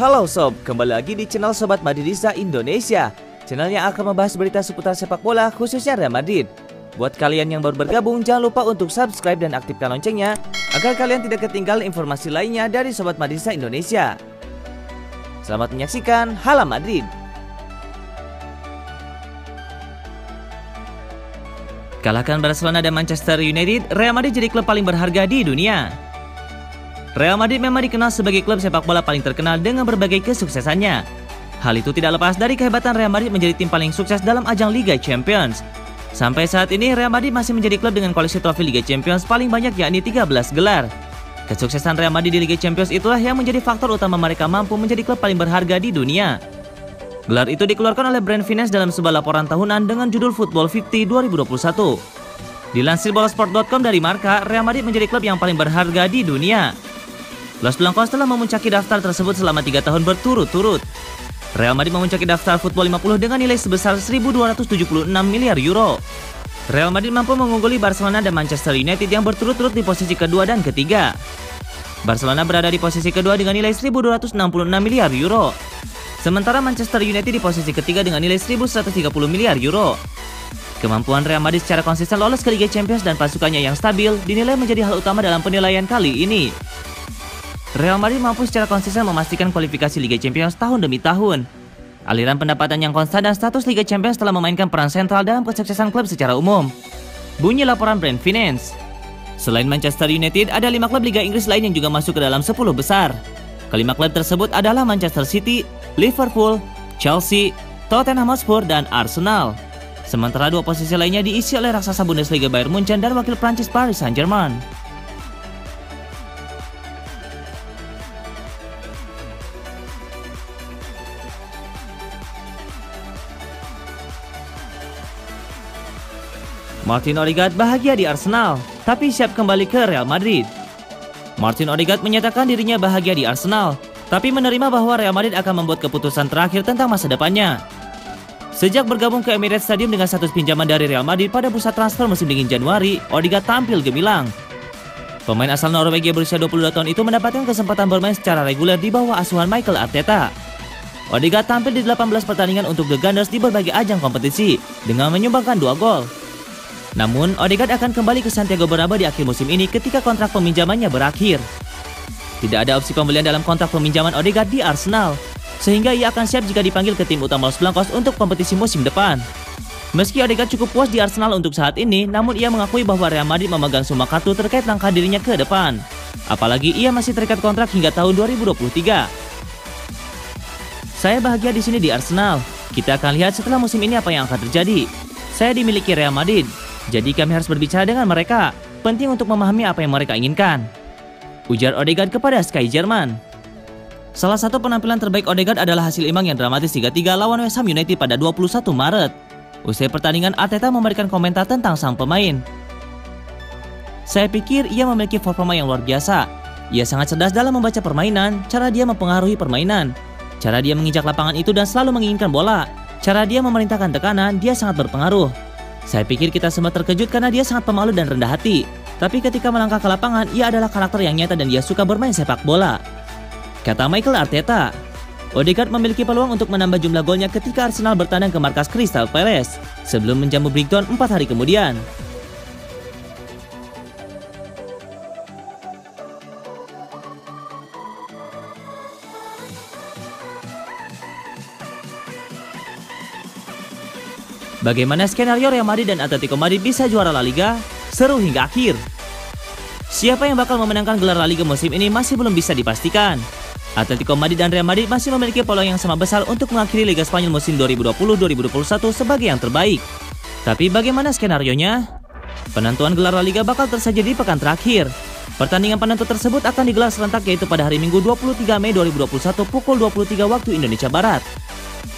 Halo Sob, kembali lagi di channel Sobat Madridista Indonesia. Channel yang akan membahas berita seputar sepak bola khususnya Real Madrid. Buat kalian yang baru bergabung, jangan lupa untuk subscribe dan aktifkan loncengnya Agar kalian tidak ketinggalan informasi lainnya dari Sobat Madridista Indonesia. Selamat menyaksikan Hala Madrid. Kalahkan Barcelona dan Manchester United, Real Madrid jadi klub paling berharga di dunia Real Madrid memang dikenal sebagai klub sepak bola paling terkenal dengan berbagai kesuksesannya. Hal itu tidak lepas dari kehebatan Real Madrid menjadi tim paling sukses dalam ajang Liga Champions. Sampai saat ini Real Madrid masih menjadi klub dengan koleksi trofi Liga Champions paling banyak yakni 13 gelar. Kesuksesan Real Madrid di Liga Champions itulah yang menjadi faktor utama mereka mampu menjadi klub paling berharga di dunia. Gelar itu dikeluarkan oleh Brand Finance dalam sebuah laporan tahunan dengan judul Football 50 2021. Dilansir bolasport.com dari Marka, Real Madrid menjadi klub yang paling berharga di dunia. Los Blancos telah memuncaki daftar tersebut selama tiga tahun berturut-turut. Real Madrid memuncaki daftar Football 50 dengan nilai sebesar 1.276 miliar euro. Real Madrid mampu mengungguli Barcelona dan Manchester United yang berturut-turut di posisi kedua dan ketiga. Barcelona berada di posisi kedua dengan nilai 1.266 miliar euro. Sementara Manchester United di posisi ketiga dengan nilai 1.130 miliar euro. Kemampuan Real Madrid secara konsisten lolos ke Liga Champions dan pasukannya yang stabil dinilai menjadi hal utama dalam penilaian kali ini. Real Madrid mampu secara konsisten memastikan kualifikasi Liga Champions tahun demi tahun. Aliran pendapatan yang konstan dan status Liga Champions telah memainkan peran sentral dalam kesuksesan klub secara umum. Bunyi laporan Brand Finance. Selain Manchester United, ada lima klub Liga Inggris lain yang juga masuk ke dalam 10 besar. Kelima klub tersebut adalah Manchester City, Liverpool, Chelsea, Tottenham Hotspur, dan Arsenal. Sementara dua posisi lainnya diisi oleh raksasa Bundesliga Bayern Munchen dan wakil Prancis Paris Saint-Germain. Martin Odegaard bahagia di Arsenal, tapi siap kembali ke Real Madrid. Martin Odegaard menyatakan dirinya bahagia di Arsenal, tapi menerima bahwa Real Madrid akan membuat keputusan terakhir tentang masa depannya. Sejak bergabung ke Emirates Stadium dengan status pinjaman dari Real Madrid pada bursa transfer musim dingin Januari, Odegaard tampil gemilang. Pemain asal Norwegia berusia 22 tahun itu mendapatkan kesempatan bermain secara reguler di bawah asuhan Michael Arteta. Odegaard tampil di 18 pertandingan untuk The Gunners di berbagai ajang kompetisi dengan menyumbangkan dua gol. Namun, Odegaard akan kembali ke Santiago Bernabeu di akhir musim ini ketika kontrak peminjamannya berakhir. Tidak ada opsi pembelian dalam kontrak peminjaman Odegaard di Arsenal, sehingga ia akan siap jika dipanggil ke tim utama Los Blancos untuk kompetisi musim depan. Meski Odegaard cukup puas di Arsenal untuk saat ini, namun ia mengakui bahwa Real Madrid memegang semua kartu terkait langkah dirinya ke depan. Apalagi ia masih terikat kontrak hingga tahun 2023. Saya bahagia di sini di Arsenal. Kita akan lihat setelah musim ini apa yang akan terjadi. Saya dimiliki Real Madrid, jadi kami harus berbicara dengan mereka. Penting untuk memahami apa yang mereka inginkan. Ujar Odegaard kepada Sky Jerman. Salah satu penampilan terbaik Odegaard adalah hasil imbang yang dramatis 3-3 lawan West Ham United pada 21 Maret. Usai pertandingan, Arteta memberikan komentar tentang sang pemain. Saya pikir ia memiliki performa yang luar biasa. Ia sangat cerdas dalam membaca permainan, cara dia mempengaruhi permainan, cara dia menginjak lapangan itu dan selalu menginginkan bola, cara dia memerintahkan tekanan, dia sangat berpengaruh. Saya pikir kita semua terkejut karena dia sangat pemalu dan rendah hati. Tapi ketika melangkah ke lapangan, ia adalah karakter yang nyata dan dia suka bermain sepak bola. Kata Michael Arteta, Odegaard memiliki peluang untuk menambah jumlah golnya ketika Arsenal bertandang ke markas Crystal Palace sebelum menjamu Brighton empat hari kemudian. Bagaimana skenario Real Madrid dan Atletico Madrid bisa juara La Liga? Seru hingga akhir. Siapa yang bakal memenangkan gelar La Liga musim ini masih belum bisa dipastikan. Atletico Madrid dan Real Madrid masih memiliki peluang yang sama besar untuk mengakhiri Liga Spanyol musim 2020-2021 sebagai yang terbaik. Tapi bagaimana skenario-nya? Penentuan gelar La Liga bakal tersaji di pekan terakhir. Pertandingan penentu tersebut akan digelar serentak yaitu pada hari Minggu 23 Mei 2021 pukul 23 waktu Indonesia Barat.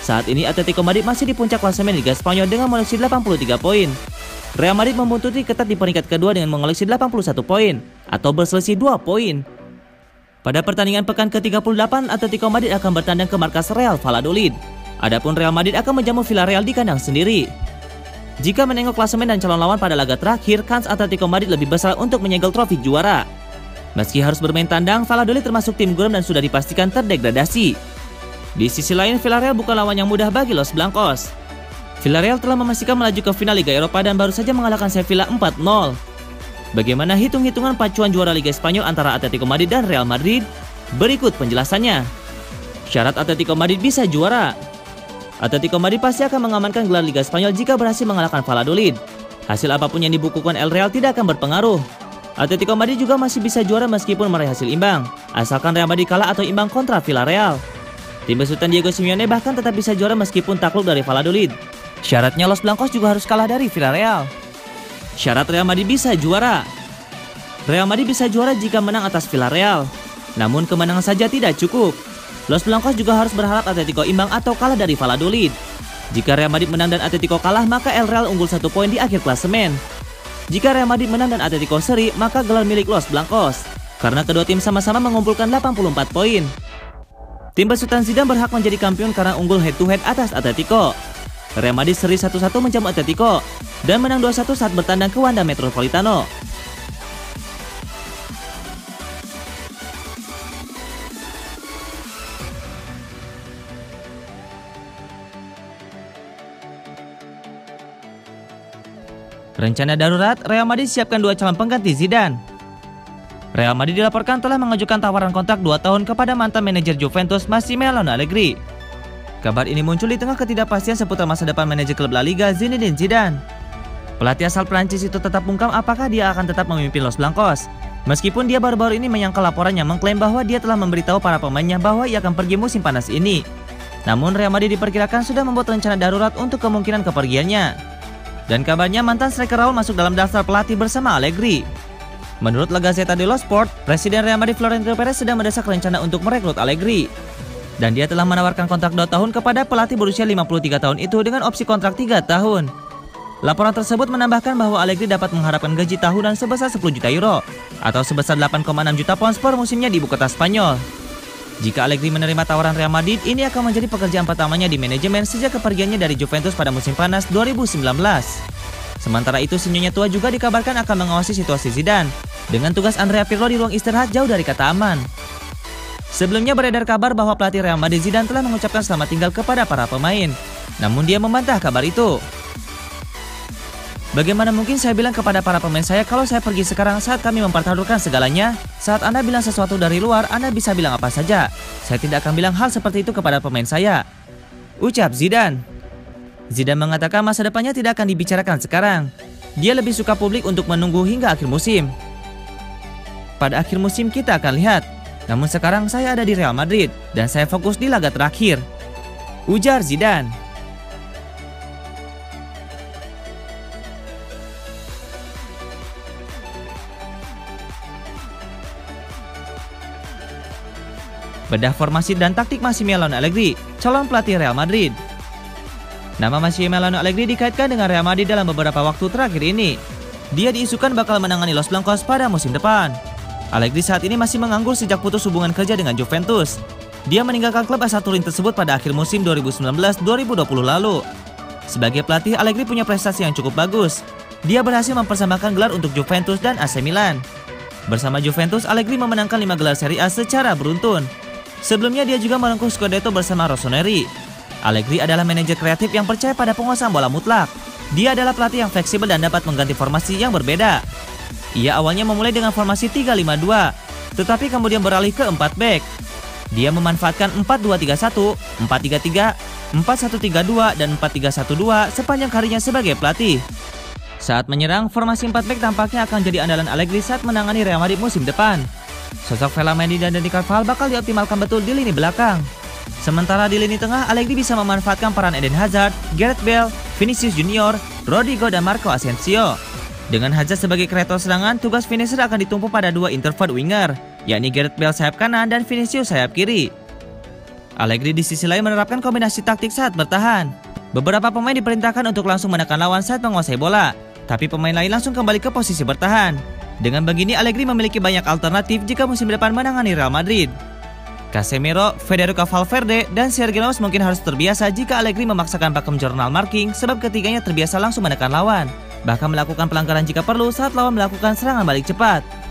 Saat ini Atletico Madrid masih di puncak klasemen Liga Spanyol dengan mengoleksi 83 poin. Real Madrid membuntuti ketat di peringkat kedua dengan mengoleksi 81 poin atau berselisih 2 poin. Pada pertandingan pekan ke-38, Atletico Madrid akan bertandang ke markas Real Valladolid. Adapun Real Madrid akan menjamu Villarreal di kandang sendiri. Jika menengok klasemen dan calon lawan pada laga terakhir, kans Atletico Madrid lebih besar untuk menyegel trofi juara. Meski harus bermain tandang, Valladolid termasuk tim gurem dan sudah dipastikan terdegradasi. Di sisi lain, Villarreal bukan lawan yang mudah bagi Los Blancos. Villarreal telah memastikan melaju ke final Liga Eropa dan baru saja mengalahkan Sevilla 4-0. Bagaimana hitung-hitungan pacuan juara Liga Spanyol antara Atletico Madrid dan Real Madrid? Berikut penjelasannya. Syarat Atletico Madrid bisa juara. Atletico Madrid pasti akan mengamankan gelar Liga Spanyol jika berhasil mengalahkan Valladolid. Hasil apa pun yang dibukukan El Real tidak akan berpengaruh. Atletico Madrid juga masih bisa juara meskipun meraih hasil imbang, asalkan Real Madrid kalah atau imbang kontra Villarreal. Tim besutan Diego Simeone bahkan tetap bisa juara meskipun takluk dari Valladolid. Syaratnya Los Blancos juga harus kalah dari Villarreal. Syarat Real Madrid bisa juara. Real Madrid bisa juara jika menang atas Villarreal. Namun kemenangan saja tidak cukup. Los Blancos juga harus berharap Atletico imbang atau kalah dari Valladolid. Jika Real Madrid menang dan Atletico kalah, maka El Real unggul satu poin di akhir klasemen. Jika Real Madrid menang dan Atletico seri, maka gelar milik Los Blancos. Karena kedua tim sama-sama mengumpulkan 84 poin. Tim besutan Zidane berhak menjadi kampion karena unggul head-to-head atas Atletico. Real Madrid seri 1-1 menjamu Atletico dan menang 2-1 saat bertandang ke Wanda Metropolitano. Rencana darurat, Real Madrid siapkan dua calon pengganti Zidane. Real Madrid dilaporkan telah mengajukan tawaran kontrak 2 tahun kepada mantan manajer Juventus Massimiliano Allegri. Kabar ini muncul di tengah ketidakpastian seputar masa depan manajer klub La Liga Zinedine Zidane. Pelatih asal Prancis itu tetap bungkam apakah dia akan tetap memimpin Los Blancos. Meskipun dia baru-baru ini menyangkal laporan yang mengklaim bahwa dia telah memberitahu para pemainnya bahwa ia akan pergi musim panas ini. Namun Real Madrid diperkirakan sudah membuat rencana darurat untuk kemungkinan kepergiannya. Dan kabarnya mantan striker Raul masuk dalam daftar pelatih bersama Allegri. Menurut La Gazzetta dello Sport, Presiden Real Madrid Florentino Perez sedang mendesak rencana untuk merekrut Allegri. Dan dia telah menawarkan kontrak 2 tahun kepada pelatih berusia 53 tahun itu dengan opsi kontrak 3 tahun. Laporan tersebut menambahkan bahwa Allegri dapat mengharapkan gaji tahunan sebesar 10 juta euro atau sebesar 8,6 juta pounds per musimnya di ibu kota Spanyol. Jika Allegri menerima tawaran Real Madrid, ini akan menjadi pekerjaan pertamanya di manajemen sejak kepergiannya dari Juventus pada musim panas 2019. Sementara itu, Sinyonya tua juga dikabarkan akan mengawasi situasi Zidane dengan tugas Andrea Pirlo di ruang istirahat jauh dari kata aman. Sebelumnya beredar kabar bahwa pelatih Real Madrid Zidane telah mengucapkan selamat tinggal kepada para pemain. Namun dia membantah kabar itu. Bagaimana mungkin saya bilang kepada para pemain saya kalau saya pergi sekarang saat kami mempertaruhkan segalanya? Saat Anda bilang sesuatu dari luar, Anda bisa bilang apa saja. Saya tidak akan bilang hal seperti itu kepada pemain saya. Ucap Zidane. Zidane mengatakan masa depannya tidak akan dibicarakan sekarang. Dia lebih suka publik untuk menunggu hingga akhir musim. Pada akhir musim kita akan lihat. Namun sekarang saya ada di Real Madrid dan saya fokus di laga terakhir. Ujar Zidane. Bedah formasi dan taktik Massimiliano Allegri, calon pelatih Real Madrid. Nama Massimiliano Allegri dikaitkan dengan Real Madrid dalam beberapa waktu terakhir ini. Dia diisukan bakal menangani Los Blancos pada musim depan. Allegri saat ini masih menganggur sejak putus hubungan kerja dengan Juventus. Dia meninggalkan klub asal Turin tersebut pada akhir musim 2019-2020 lalu. Sebagai pelatih, Allegri punya prestasi yang cukup bagus. Dia berhasil mempersembahkan gelar untuk Juventus dan AC Milan. Bersama Juventus, Allegri memenangkan 5 gelar Serie A secara beruntun. Sebelumnya dia juga merengkuh Scudetto bersama Rossoneri. Allegri adalah manajer kreatif yang percaya pada penguasaan bola mutlak. Dia adalah pelatih yang fleksibel dan dapat mengganti formasi yang berbeda. Ia awalnya memulai dengan formasi 3-5-2, tetapi kemudian beralih ke 4 back. Dia memanfaatkan 4-2-3-1, 4-3-3, 4-1-3-2, dan 4-3-1-2 sepanjang karirnya sebagai pelatih. Saat menyerang, formasi 4 back tampaknya akan jadi andalan Allegri saat menangani Real Madrid musim depan. Sosok Vela Mendy dan Dani Carvajal bakal dioptimalkan betul di lini belakang. Sementara di lini tengah, Allegri bisa memanfaatkan peran Eden Hazard, Gareth Bale, Vinicius Junior, Rodrigo dan Marco Asensio. Dengan Hazard sebagai kreator serangan, tugas finisher akan ditumpu pada dua introvert winger, yakni Gareth Bale sayap kanan dan Vinicius sayap kiri. Allegri di sisi lain menerapkan kombinasi taktik saat bertahan. Beberapa pemain diperintahkan untuk langsung menekan lawan saat menguasai bola, tapi pemain lain langsung kembali ke posisi bertahan. Dengan begini, Allegri memiliki banyak alternatif jika musim depan menangani Real Madrid. Casemiro, Federico Valverde, dan Sergio Ramos mungkin harus terbiasa jika Allegri memaksakan pakem jurnal marking sebab ketiganya terbiasa langsung menekan lawan, bahkan melakukan pelanggaran jika perlu saat lawan melakukan serangan balik cepat.